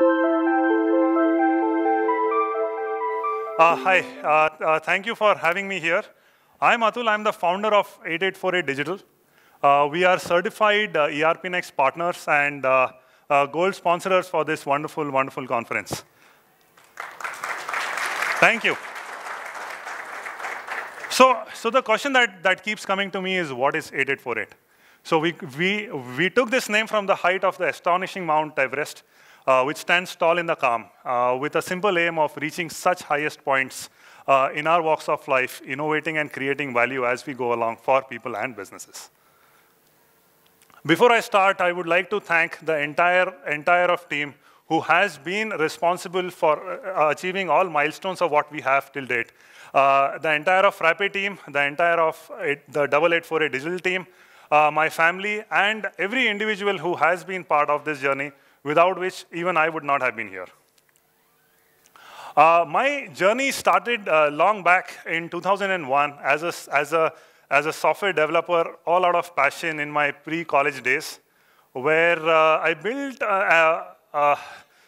Uh, hi, uh, uh, thank you for having me here. I'm Atul, I'm the founder of 8848 Digital. Uh, we are certified uh, ERP Next partners and uh, gold sponsors for this wonderful, wonderful conference. Thank you. So, so the question that, that keeps coming to me is what is 8848? So we, we, we took this name from the height of the astonishing Mount Everest uh, which stands tall in the calm, uh, with a simple aim of reaching such highest points uh, in our walks of life, innovating and creating value as we go along for people and businesses. Before I start, I would like to thank the entire, entire of team who has been responsible for uh, achieving all milestones of what we have till date. Uh, the entire of Frappe team, the entire of it, the 8848 digital team, uh, my family, and every individual who has been part of this journey without which even I would not have been here. Uh, my journey started uh, long back in 2001 as a, as, a, as a software developer, all out of passion in my pre-college days, where uh, I built uh, uh, uh,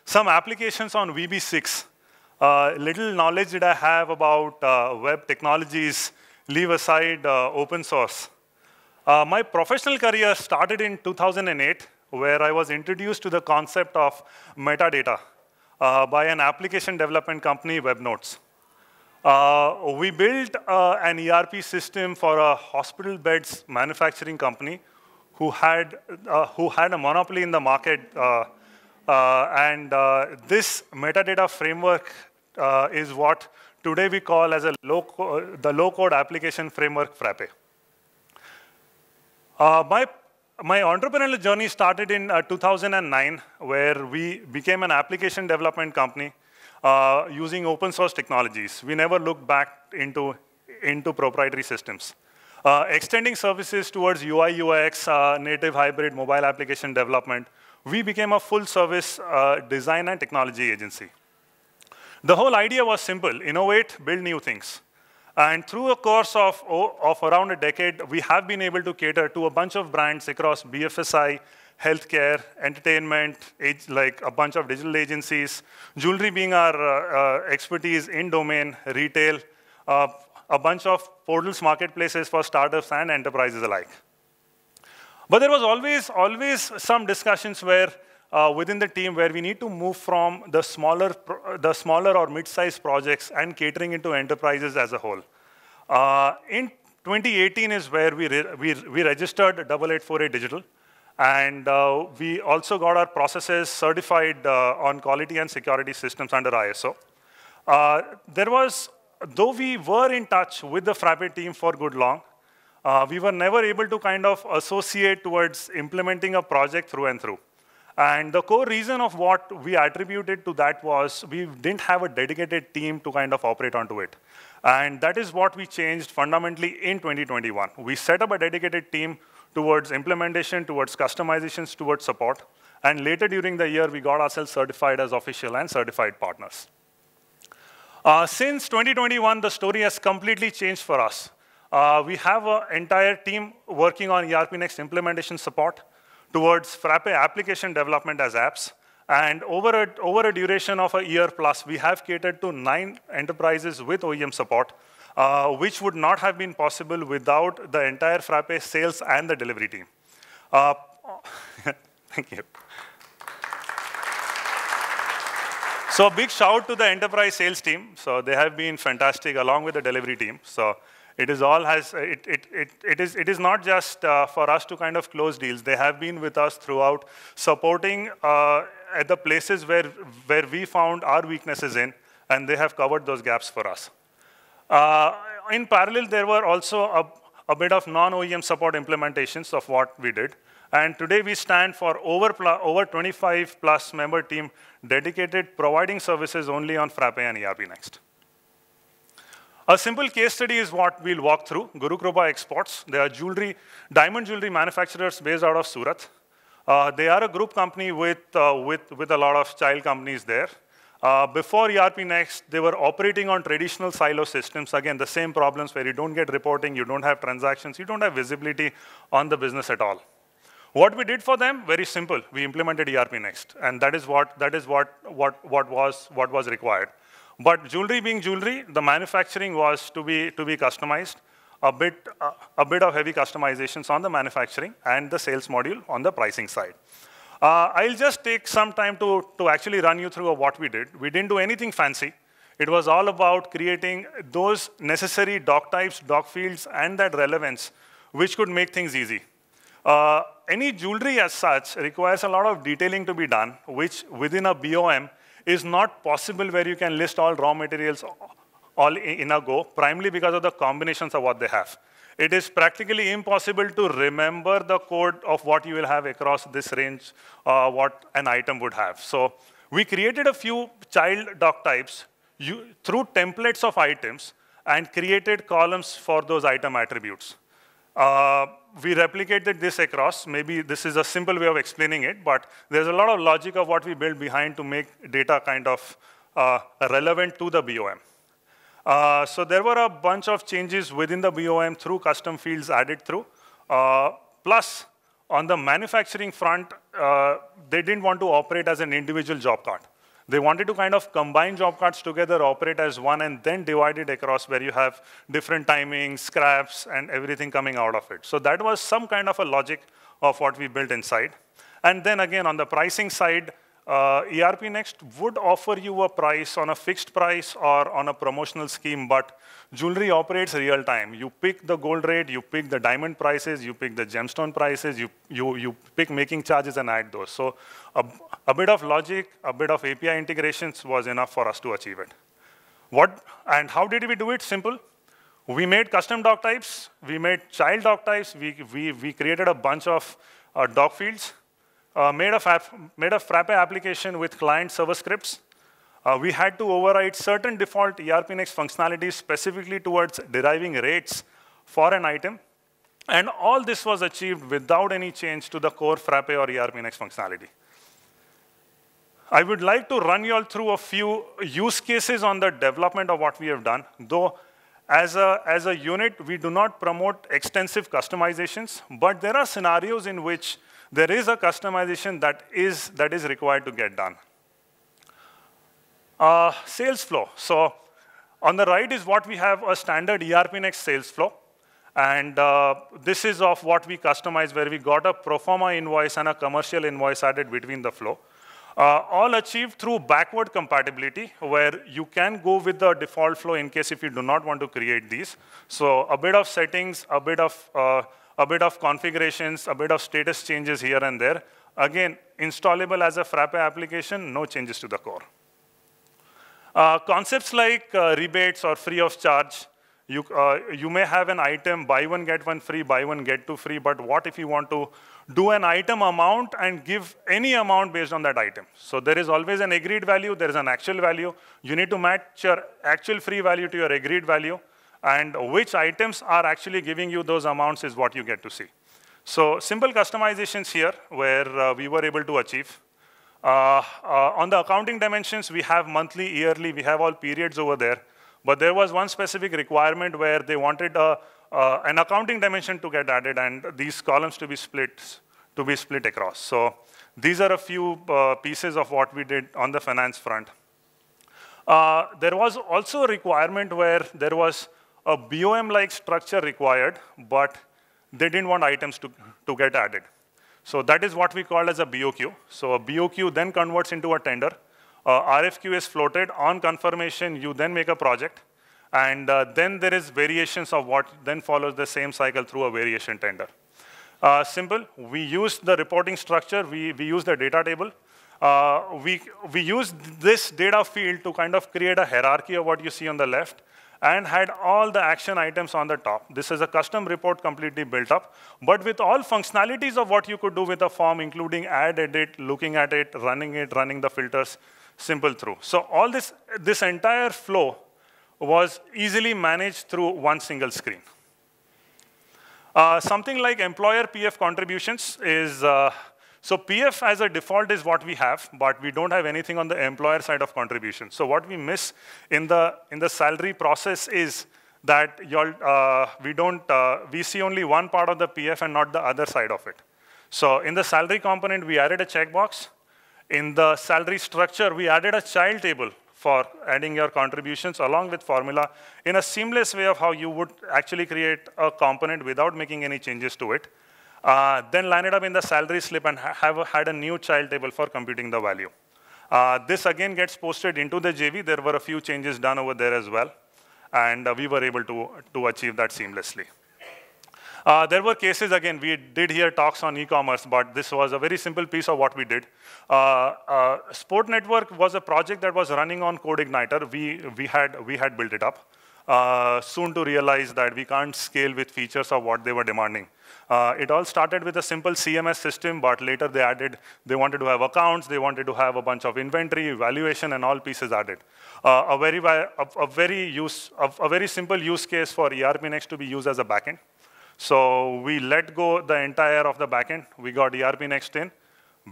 some applications on VB6. little knowledge did I have about web technologies, leave aside open source. my professional career started in 2008 where I was introduced to the concept of metadata uh, by an application development company, WebNotes. Uh, we built uh, an ERP system for a hospital beds manufacturing company who had, uh, who had a monopoly in the market. Uh, uh, and this metadata framework is what today we call as a low the low-code application framework, Frappe. my my entrepreneurial journey started in uh, 2009, where we became an application development company uh, using open source technologies. We never looked back into, into proprietary systems. Uh, extending services towards UI, UX, uh, native hybrid mobile application development, we became a full service uh, design and technology agency. The whole idea was simple, innovate, build new things. And through a course of, of around a decade, we have been able to cater to a bunch of brands across BFSI, healthcare, entertainment, like a bunch of digital agencies, jewelry being our uh, uh, expertise in domain, retail, uh, a bunch of portals marketplaces for startups and enterprises alike. But there was always, always some discussions where uh, within the team where we need to move from the smaller, the smaller or mid-sized projects and catering into enterprises as a whole. Uh, in 2018 is where we, re we, we registered 8848 Digital, and uh, we also got our processes certified uh, on quality and security systems under ISO. Uh, there was, though we were in touch with the Frappe team for good long, uh, we were never able to kind of associate towards implementing a project through and through. And the core reason of what we attributed to that was we didn't have a dedicated team to kind of operate onto it. And that is what we changed fundamentally in 2021. We set up a dedicated team towards implementation, towards customizations, towards support. And later during the year, we got ourselves certified as official and certified partners. Uh, since 2021, the story has completely changed for us. Uh, we have an entire team working on ERP Next implementation support towards Frappe application development as apps. And over a, over a duration of a year plus, we have catered to nine enterprises with OEM support, uh, which would not have been possible without the entire Frappe sales and the delivery team. Uh, thank you. So big shout to the enterprise sales team. So they have been fantastic along with the delivery team. So it is all has, it, it, it, it, is, it is not just uh, for us to kind of close deals. They have been with us throughout, supporting uh, at the places where, where we found our weaknesses in, and they have covered those gaps for us. Uh, in parallel, there were also a, a bit of non-OEM support implementations of what we did. And today we stand for over, over 25 plus member team dedicated providing services only on Frappe and ERP Next. A simple case study is what we'll walk through. Guru Exports. They are jewelry, diamond jewelry manufacturers based out of Surat. Uh, they are a group company with, uh, with, with a lot of child companies there. Uh, before ERP Next, they were operating on traditional silo systems. Again, the same problems where you don't get reporting, you don't have transactions, you don't have visibility on the business at all. What we did for them, very simple. We implemented ERP Next, and that is what, that is what, what, what, was, what was required. But jewelry being jewelry, the manufacturing was to be, to be customized, a bit, uh, a bit of heavy customizations on the manufacturing and the sales module on the pricing side. Uh, I'll just take some time to, to actually run you through what we did. We didn't do anything fancy. It was all about creating those necessary doc types, doc fields, and that relevance, which could make things easy. Uh, any jewelry as such requires a lot of detailing to be done, which within a BOM is not possible where you can list all raw materials all in a go, primarily because of the combinations of what they have. It is practically impossible to remember the code of what you will have across this range, uh, what an item would have. So we created a few child doc types you, through templates of items and created columns for those item attributes. Uh, we replicated this across. Maybe this is a simple way of explaining it, but there's a lot of logic of what we built behind to make data kind of uh, relevant to the BOM. Uh, so there were a bunch of changes within the BOM through custom fields added through. Uh, plus, on the manufacturing front, uh, they didn't want to operate as an individual job card. They wanted to kind of combine job cards together, operate as one, and then divide it across where you have different timings, scraps, and everything coming out of it. So that was some kind of a logic of what we built inside. And then again, on the pricing side, uh, ERP Next would offer you a price on a fixed price or on a promotional scheme, but jewelry operates real time. You pick the gold rate, you pick the diamond prices, you pick the gemstone prices, you, you, you pick making charges and add those. So a, a bit of logic, a bit of API integrations was enough for us to achieve it. What, and how did we do it? Simple. We made custom doc types, we made child doc types, we, we, we created a bunch of uh, doc fields, uh, made, a made a Frappe application with client server scripts. Uh, we had to override certain default ERP Next functionalities specifically towards deriving rates for an item. And all this was achieved without any change to the core Frappe or ERP Next functionality. I would like to run you all through a few use cases on the development of what we have done, though as a, as a unit, we do not promote extensive customizations, but there are scenarios in which there is a customization that is, that is required to get done. Uh, sales flow. So on the right is what we have a standard ERP Next sales flow. And uh, this is of what we customize, where we got a pro forma invoice and a commercial invoice added between the flow. Uh, all achieved through backward compatibility, where you can go with the default flow in case if you do not want to create these. So a bit of settings, a bit of uh, a bit of configurations, a bit of status changes here and there. Again, installable as a Frappe application, no changes to the core. Uh, concepts like uh, rebates or free of charge, you, uh, you may have an item, buy one, get one free, buy one, get two free, but what if you want to do an item amount and give any amount based on that item? So there is always an agreed value, there is an actual value. You need to match your actual free value to your agreed value and which items are actually giving you those amounts is what you get to see. So simple customizations here where uh, we were able to achieve. Uh, uh, on the accounting dimensions, we have monthly, yearly, we have all periods over there. But there was one specific requirement where they wanted a, uh, an accounting dimension to get added and these columns to be split, to be split across. So these are a few uh, pieces of what we did on the finance front. Uh, there was also a requirement where there was a BOM-like structure required, but they didn't want items to, to get added. So that is what we call as a BOQ. So a BOQ then converts into a tender. Uh, RFQ is floated. On confirmation, you then make a project. And uh, then there is variations of what then follows the same cycle through a variation tender. Uh, simple. We use the reporting structure. We, we use the data table. Uh, we, we use this data field to kind of create a hierarchy of what you see on the left and had all the action items on the top. This is a custom report completely built up, but with all functionalities of what you could do with a form, including add, edit, looking at it, running it, running the filters, simple through. So all this, this entire flow was easily managed through one single screen. Uh, something like employer PF contributions is uh, so PF as a default is what we have, but we don't have anything on the employer side of contribution. So what we miss in the, in the salary process is that uh, we don't, uh, we see only one part of the PF and not the other side of it. So in the salary component, we added a checkbox. In the salary structure, we added a child table for adding your contributions along with formula in a seamless way of how you would actually create a component without making any changes to it. Uh, then line it up in the salary slip and ha have had a new child table for computing the value. Uh, this again gets posted into the JV. There were a few changes done over there as well. And uh, we were able to, to achieve that seamlessly. Uh, there were cases, again, we did hear talks on e-commerce, but this was a very simple piece of what we did. Uh, uh, Sport Network was a project that was running on CodeIgniter. We, we, had, we had built it up. Soon to realize that we can't scale with features of what they were demanding. Uh, it all started with a simple CMS system, but later they added, they wanted to have accounts, they wanted to have a bunch of inventory, evaluation, and all pieces added. Uh, a, very, a, a, very use, a, a, very simple use case for ERP Next to be used as a backend. So we let go the entire of the backend. We got ERP Next in,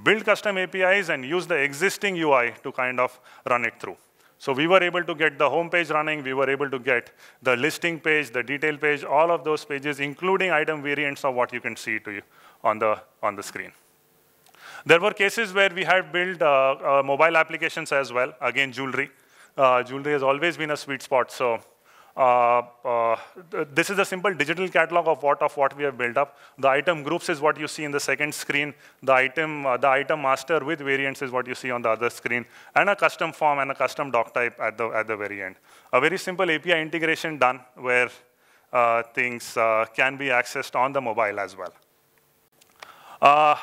build custom APIs, and use the existing UI to kind of run it through. So we were able to get the home page running. We were able to get the listing page, the detail page, all of those pages, including item variants of what you can see to you on the, on the screen. There were cases where we had built uh, uh, mobile applications as well. Again, jewelry. Uh, jewelry has always been a sweet spot. So this is a simple digital catalog of what, of what we have built up. The item groups is what you see in the second screen. The item, uh, the item master with variants is what you see on the other screen. And a custom form and a custom doc type at the, at the very end. A very simple API integration done where uh, things uh, can be accessed on the mobile as well. Uh,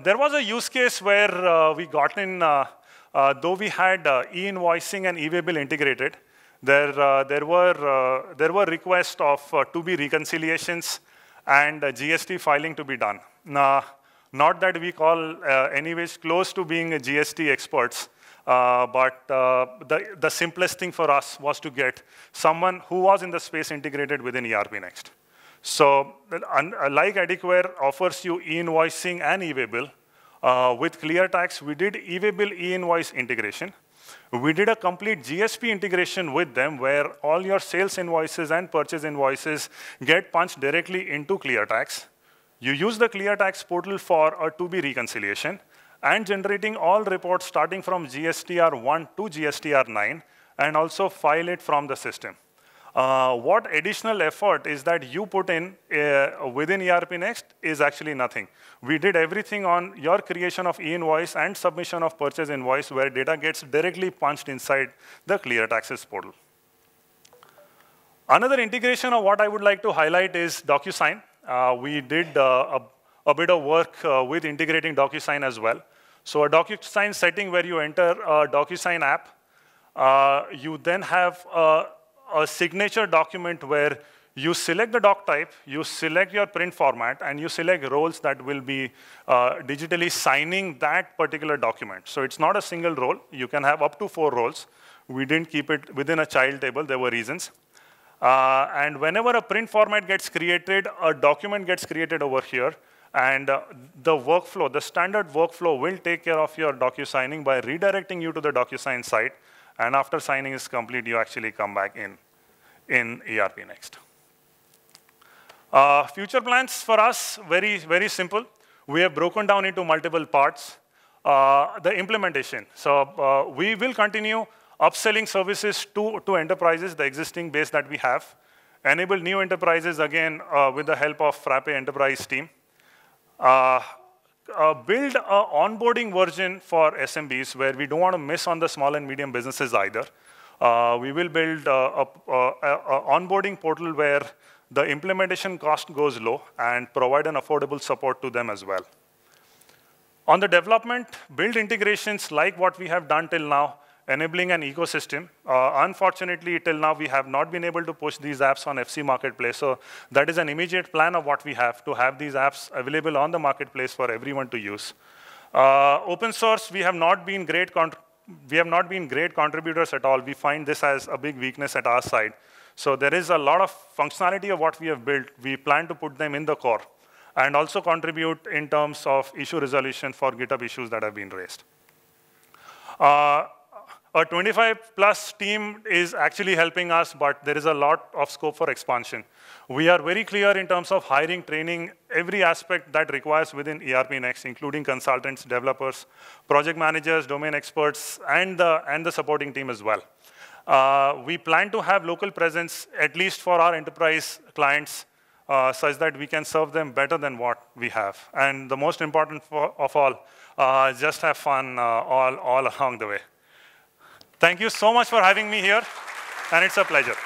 there was a use case where we got in, though we had e-invoicing and e-waybill integrated, there, uh, there, were, uh, there were requests of uh, 2B reconciliations and GST filing to be done. Now, not that we call anyways close to being GST experts, uh, but uh, the, the simplest thing for us was to get someone who was in the space integrated within ERP Next. So like Adaequare offers you e-invoicing and e-waybill, uh, with ClearTax, we did e-waybill e-invoice integration. We did a complete GSP integration with them where all your sales invoices and purchase invoices get punched directly into ClearTax. You use the ClearTax portal for a 2B reconciliation and generating all reports starting from GSTR1 to GSTR9 and also file it from the system. Uh, what additional effort is that you put in uh, within ERP Next is actually nothing. We did everything on your creation of e-invoice and submission of purchase invoice where data gets directly punched inside the ClearTax's portal. Another integration of what I would like to highlight is DocuSign. Uh, we did uh, a, a, bit of work uh, with integrating DocuSign as well. So a DocuSign setting where you enter a DocuSign app, uh, you then have a a signature document where you select the doc type, you select your print format, and you select roles that will be uh, digitally signing that particular document. So it's not a single role. You can have up to four roles. We didn't keep it within a child table. There were reasons. Uh, and whenever a print format gets created, a document gets created over here. And uh, the workflow, the standard workflow will take care of your docu-signing by redirecting you to the DocuSign site. And after signing is complete, you actually come back in in ERP Next. Uh, future plans for us, very, very simple. We have broken down into multiple parts. Uh, the implementation. So uh, we will continue upselling services to, to enterprises, the existing base that we have. Enable new enterprises, again, uh, with the help of Frappe Enterprise team. Uh, uh, build an onboarding version for SMBs where we don't want to miss on the small and medium businesses either. Uh, we will build a, a, a, onboarding portal where the implementation cost goes low and provide an affordable support to them as well. On the development, build integrations like what we have done till now, enabling an ecosystem. Uh, unfortunately, till now, we have not been able to push these apps on FC Marketplace. So that is an immediate plan of what we have, to have these apps available on the marketplace for everyone to use. Uh, open source, we have not been great we have not been great contributors at all. We find this as a big weakness at our side. So there is a lot of functionality of what we have built. We plan to put them in the core and also contribute in terms of issue resolution for GitHub issues that have been raised. Uh, A 25 plus team is actually helping us, but there is a lot of scope for expansion. We are very clear in terms of hiring, training, every aspect that requires within ERP Next, including consultants, developers, project managers, domain experts, and the, and the supporting team as well. Uh, we plan to have local presence, at least for our enterprise clients, uh, such that we can serve them better than what we have. And the most important for, of all, uh, just have fun uh, all, all along the way. Thank you so much for having me here, and it's a pleasure.